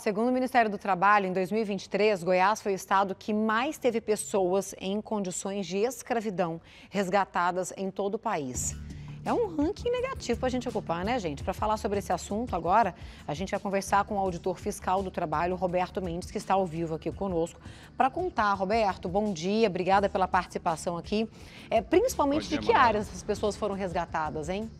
Segundo o Ministério do Trabalho, em 2023, Goiás foi o estado que mais teve pessoas em condições de escravidão resgatadas em todo o país. É um ranking negativo para a gente ocupar, né, gente? Para falar sobre esse assunto agora, a gente vai conversar com o auditor fiscal do trabalho, Roberto Mendes, que está ao vivo aqui conosco, para contar. Roberto, bom dia, obrigada pela participação aqui. É, principalmente dia, de que áreas as pessoas foram resgatadas, hein?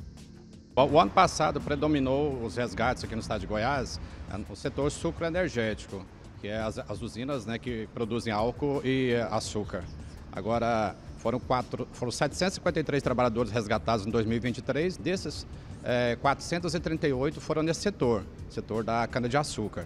O ano passado predominou os resgates aqui no estado de Goiás o setor sucroenergético, que é as, as usinas né, que produzem álcool e açúcar. Agora, foram, quatro, foram 753 trabalhadores resgatados em 2023, desses é, 438 foram nesse setor, setor da cana-de-açúcar.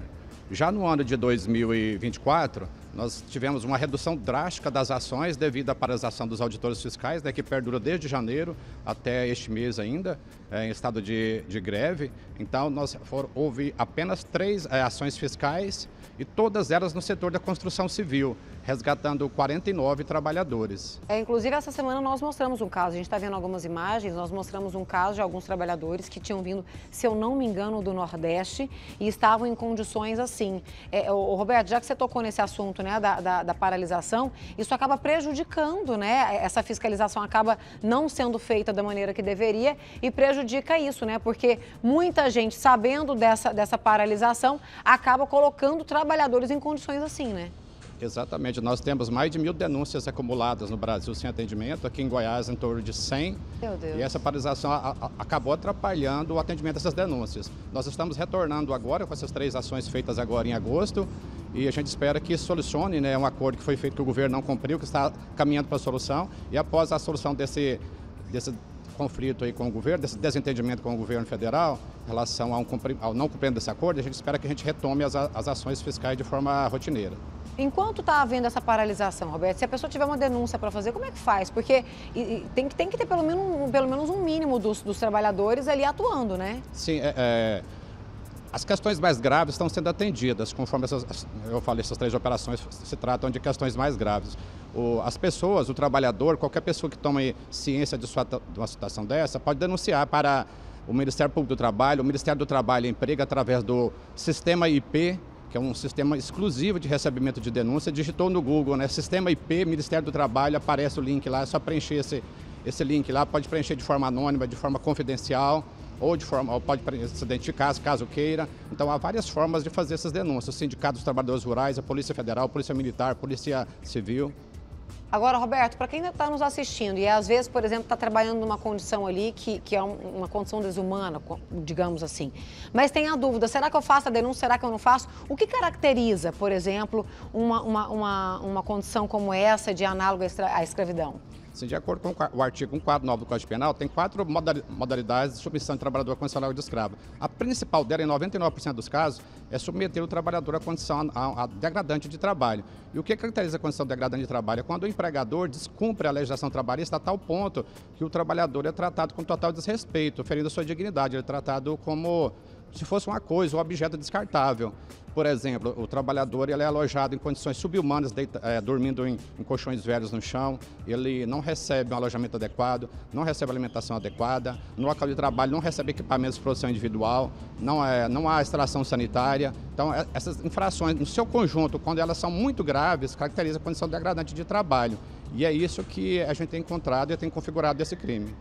Já no ano de 2024, nós tivemos uma redução drástica das ações devido à paralisação dos auditores fiscais, né, que perdura desde janeiro até este mês ainda, é, em estado de, de greve. Então, nós for, houve apenas três é, ações fiscais e todas elas no setor da construção civil, resgatando 49 trabalhadores. É, inclusive, essa semana nós mostramos um caso, a gente está vendo algumas imagens, nós mostramos um caso de alguns trabalhadores que tinham vindo, se eu não me engano, do Nordeste e estavam em condições assim. É, o Roberto, já que você tocou nesse assunto né, da, da, da paralisação, isso acaba prejudicando, né? Essa fiscalização acaba não sendo feita da maneira que deveria e prejudica isso, né? Porque muita gente, sabendo dessa, dessa paralisação, acaba colocando trabalhadores em condições assim, né? Exatamente. Nós temos mais de mil denúncias acumuladas no Brasil sem atendimento, aqui em Goiás em torno de 100. Meu Deus. E essa paralisação a, a, acabou atrapalhando o atendimento dessas denúncias. Nós estamos retornando agora com essas três ações feitas agora em agosto e a gente espera que solucione, né, um acordo que foi feito que o governo não cumpriu, que está caminhando para a solução e após a solução desse, desse conflito aí com o governo, desse desentendimento com o governo federal em relação ao, ao não cumprimento desse acordo, a gente espera que a gente retome as, as ações fiscais de forma rotineira. Enquanto está havendo essa paralisação, Roberto, se a pessoa tiver uma denúncia para fazer, como é que faz? Porque e, e, tem, tem que ter pelo menos, pelo menos um mínimo dos, dos trabalhadores ali atuando, né? Sim, é, é, as questões mais graves estão sendo atendidas, conforme essas, eu falei, essas três operações se tratam de questões mais graves. O, as pessoas, o trabalhador, qualquer pessoa que tome ciência de, sua, de uma situação dessa, pode denunciar para o Ministério Público do Trabalho. O Ministério do Trabalho emprega através do sistema IP que é um sistema exclusivo de recebimento de denúncia, digitou no Google, né? Sistema IP, Ministério do Trabalho, aparece o link lá, é só preencher esse, esse link lá, pode preencher de forma anônima, de forma confidencial, ou de forma, ou pode se identificar caso queira. Então há várias formas de fazer essas denúncias. O Sindicato dos Trabalhadores Rurais, a Polícia Federal, a Polícia Militar, a Polícia Civil. Agora, Roberto, para quem ainda está nos assistindo e às vezes, por exemplo, está trabalhando numa condição ali que, que é uma condição desumana, digamos assim, mas tem a dúvida, será que eu faço a denúncia, será que eu não faço? O que caracteriza, por exemplo, uma, uma, uma, uma condição como essa de análogo à escravidão? Sim, de acordo com o artigo 149 do Código Penal, tem quatro modalidades de submissão de trabalhador condição de escravo. A principal dela, em 99% dos casos, é submeter o trabalhador à condição a, a degradante de trabalho. E o que caracteriza a condição degradante de trabalho? É quando o empregador descumpre a legislação trabalhista a tal ponto que o trabalhador é tratado com total desrespeito, ferindo a sua dignidade. Ele é tratado como se fosse uma coisa, um objeto descartável. Por exemplo, o trabalhador ele é alojado em condições subhumanas, deita, é, dormindo em, em, colchões velhos no chão, ele não recebe um alojamento adequado, não recebe alimentação adequada, no local de trabalho não recebe equipamentos de produção individual, não, é, não há extração sanitária. Então, é, essas infrações, no seu conjunto, quando elas são muito graves, caracteriza a condição degradante de trabalho. E é isso que a gente tem encontrado e tem configurado esse crime.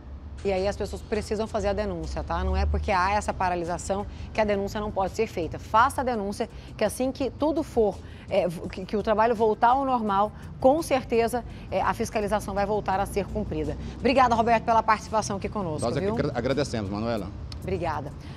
E aí as pessoas precisam fazer a denúncia, tá? Não é porque há essa paralisação que a denúncia não pode ser feita. Faça a denúncia, que assim que tudo for, é, que, que, o trabalho voltar ao normal, com certeza é, a fiscalização vai voltar a ser cumprida. Obrigada, Roberto, pela participação aqui conosco. Nós é que agradecemos, Manuela. Obrigada.